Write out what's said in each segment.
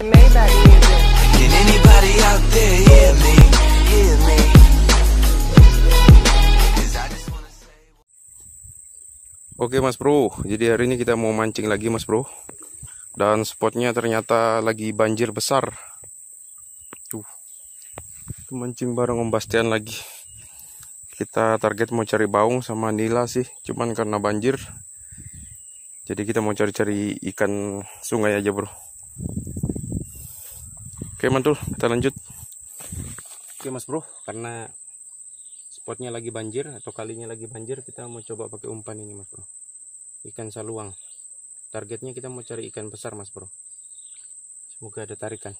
Oke mas bro, jadi hari ini kita mau mancing lagi mas bro. Dan spotnya ternyata lagi banjir besar. Tuh. Mancing bareng Om lagi. Kita target mau cari baung sama nila sih Cuman karena banjir. Jadi kita mau cari-cari ikan sungai aja bro Oke mantul, kita lanjut. Oke mas bro, karena spotnya lagi banjir atau kalinya lagi banjir kita mau coba pakai umpan ini mas bro. Ikan saluang. Targetnya kita mau cari ikan besar mas bro. Semoga ada tarikan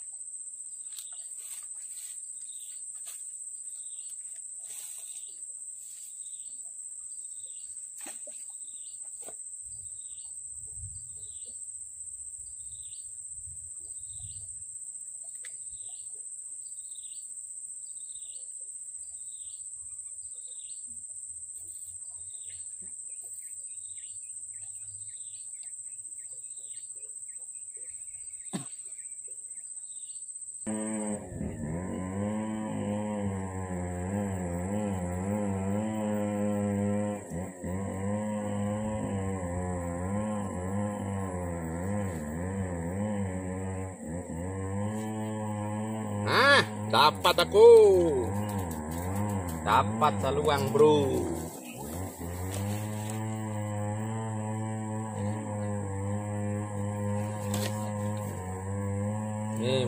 ah dapat aku. Dapat saluang bro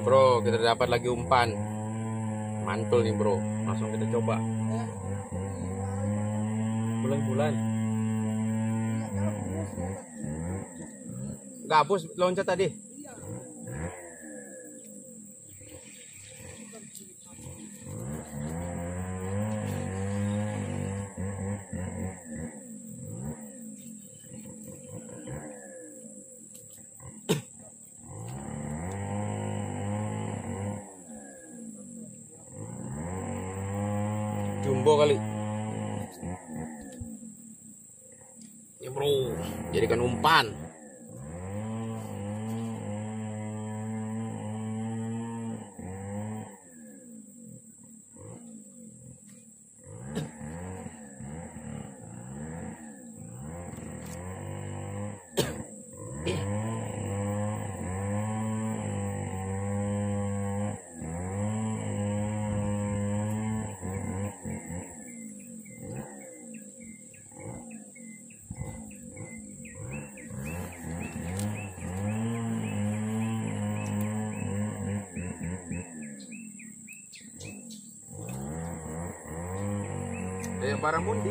bro, kita dapat lagi umpan. Mantul nih bro, langsung kita coba. Bulan-bulan. Gabus loncat tadi. Jumbo kali. Ya bro, jadikan umpan. Eh, barang mundi.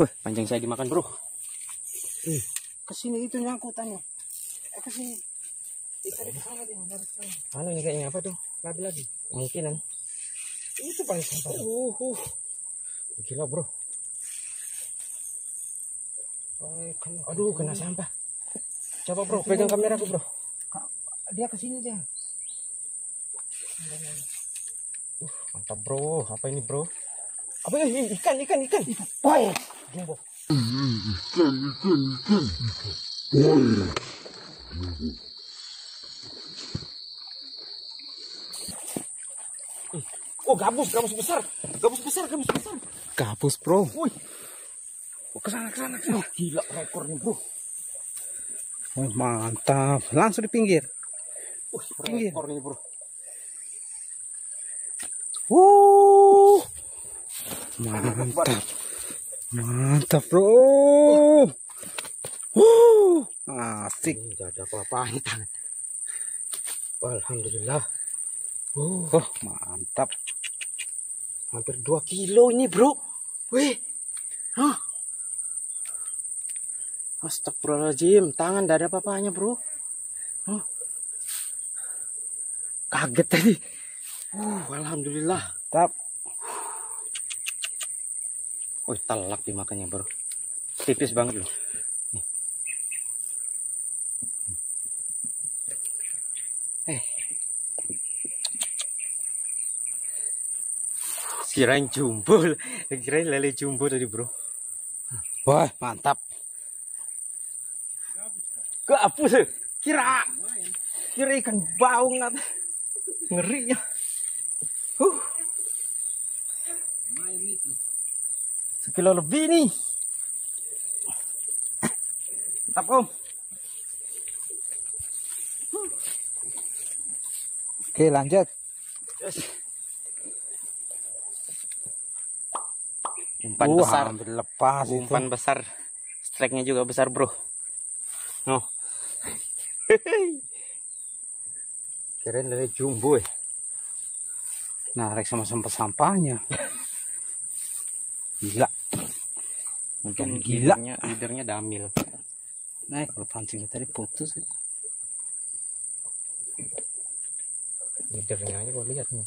Wah, pancing saya dimakan, Bro. Ke sini itu nyangkutannya. Eh ke sini. Mana ini kayaknya apa tuh? Labi-labi. Kemungkinan. Itu paling sampah. Uh, uh. Gila, Bro. Kena, Aduh, kena sampah. Coba, Bro, pegang kamera aku, Bro. Dia ke sini dia. Mantap, Bro. Apa ini, Bro? Apa ini? Ikan, ikan, ikan. Woi, Jumbo. Oh, gabus, gabus besar. Gabus besar, gabus besar. Gabus bro. Wih. Oh, ke sana, ke sana, ke sana. Gila, rekor nih, Bro. Oh, mantap. Langsung di pinggir. Wih, Pinggir. rekor nih, Bro. Uh. Mantap. Mantap, Bro. Uh. Asik. Ini nggak ada apa-apanya tangan. Alhamdulillah. Oh, mantap. Hampir 2 kilo ini, Bro. Wih. Hah? Astagfirullahaladzim. Tangan nggak ada apa-apanya, Bro. Hah? Kaget tadi. Uh, Alhamdulillah. Mantap. Oh, telak dimakannya, bro. Tipis banget loh. Kirain jumbo, kirain lele jumbo tadi, bro. Wah, mantap. Gabus, kira, kira ikan baung ngat. Ngeri ya. Huh. Sekilo lebih nih. Mantap, Om. Oke, lanjut. Yes. Umpan Uh, besar. lepas itu. Umpan besar. Strike-nya juga besar, Bro. Oh. Kirain dari jumbo ya. Narik sama sampah-sampahnya. Gila. Mungkin Gila. leadernya, leadernya damil. Nah, kalau pancingnya tadi putus. ya. Leadernya aja gua lihat nih.